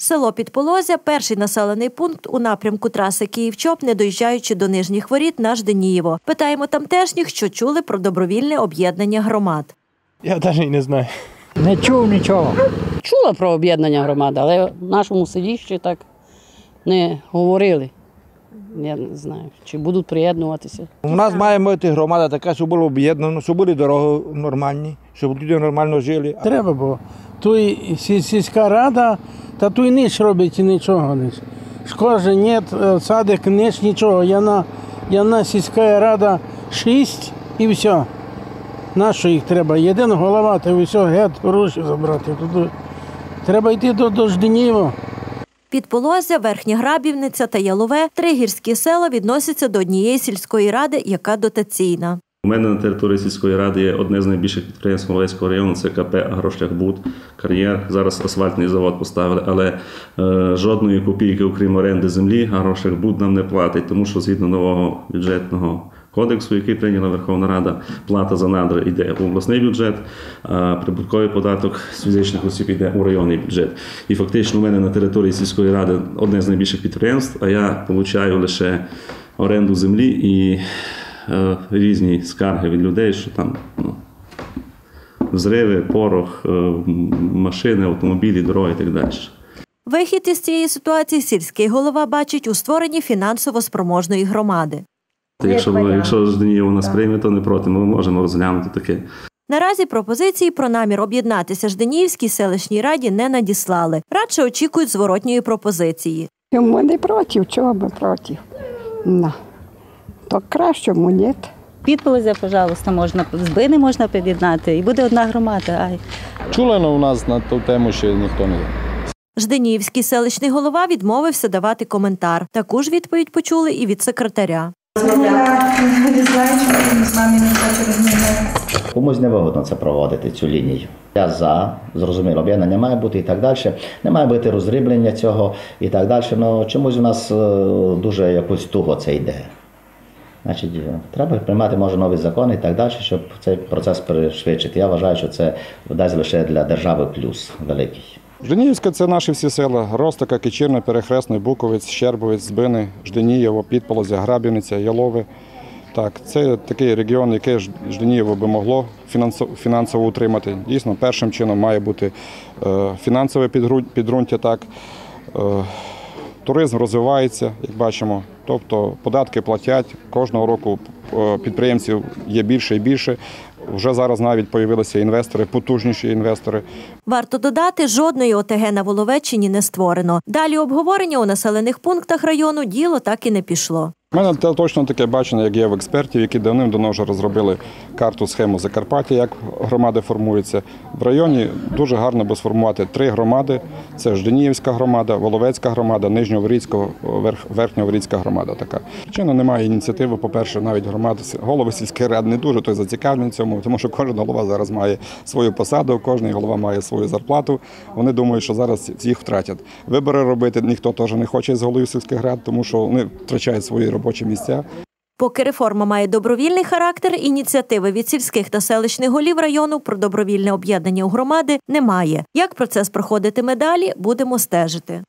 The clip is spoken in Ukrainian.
Село Підполозя перший населений пункт у напрямку траси Київ-Чоп, не доїжджаючи до нижніх воріт на Жденієво. Питаємо тамтешніх, що чули про добровільне об'єднання громад. Я навіть не знаю. Не чув нічого. Чула про об'єднання громади, але в нашому селі ще так не говорили. Я не знаю, чи будуть приєднуватися. У нас має бути громада така, щоб було об'єднано, щоб були дороги нормальні, щоб люди нормально жили. Треба було. Тут і сільська рада, та і ніч робить і нічого. Ніч. Шкоже, ні, е, садик, ніч, нічого. Я на, я на сільська рада шість і все. На що їх треба? Єдин голова, та все, геть, гроші забрати. Тут треба йти до, до Жденіва. Підполозя, Верхня Грабівниця та Ялове три гірські села відносяться до однієї сільської ради, яка дотаційна. У мене на території сільської ради є одне з найбільших підприємств Волинського району, це КП «Агрошляхбуд», кар'єр. Зараз асфальтний завод поставили, але е, жодної копійки, окрім оренди землі, «Агрошляхбуд» нам не платить, тому що згідно нового бюджетного кодексу, який прийняла Верховна Рада, плата за надра йде в обласний бюджет, а прибутковий податок з фізичних осіб йде у районний бюджет. І фактично у мене на території сільської ради одне з найбільших підприємств, а я получаю лише оренду землі і різні скарги від людей, що там ну, взриви, порох, е, машини, автомобілі, дороги і так далі. Вихід із цієї ситуації сільський голова бачить у створенні фінансово спроможної громади. Якщо, якщо Жденієво нас прийме, то не проти, ми можемо розглянути таке. Наразі пропозиції про намір об'єднатися Жденівській селищній раді не надіслали. Радше очікують зворотньої пропозиції. Йому не проти, чого би проти. На. То кращому ні. Підполозя, пожалуйста, можна збини можна під'єднати, і буде одна громада. Ай. Чули але у нас на ту тему ще ніхто не Жденівський селищний голова відмовився давати коментар. Таку ж відповідь почули і від секретаря. Комусь невигодно це проводити цю лінію. Я за, зрозуміло, об'єднання має бути і так далі. Не має бути розріблення цього і так далі. Ну чомусь у нас е, дуже якось туго це йде. Значить, е, треба приймати може нові закони і так далі, щоб цей процес пришвидшити. Я вважаю, що це дасть лише для держави плюс великий. Жденівська це наші всі села. Ростика, Кичірне, Перехресний, Буковець, Щербовець, Збини, Жденієво, Підполозя, Грабівниця, Ялове. Так, це такий регіон, який Жденієво би могло фінансово, утримати. Дійсно, першим чином має бути е, фінансове підґрунтя. Так. Туризм розвивається, як бачимо. Тобто податки платять. Кожного року підприємців є більше і більше. Вже зараз навіть з'явилися інвестори, потужніші інвестори. Варто додати, жодної ОТГ на Воловеччині не створено. Далі обговорення у населених пунктах району діло так і не пішло. У мене точно таке бачення, як є в експертів, які давним-давно вже розробили карту схему Закарпаття, як громади формуються. В районі дуже гарно би сформувати три громади: це Жденіївська громада, Воловецька громада, Нижньоворіцька, Верх, Верхньоворіцька громада. Така причина немає ініціативи. По-перше, навіть громади голови сільських рад не дуже той зацікавлені в цьому, тому що кожен голова зараз має свою посаду, кожен голова має свою зарплату. Вони думають, що зараз їх втратять. Вибори робити ніхто теж не хоче з голів сільських рад, тому що вони втрачають свої робочі місця. Поки реформа має добровільний характер, ініціативи від сільських та селищних голів району про добровільне об'єднання у громади немає. Як процес проходитиме далі, будемо стежити.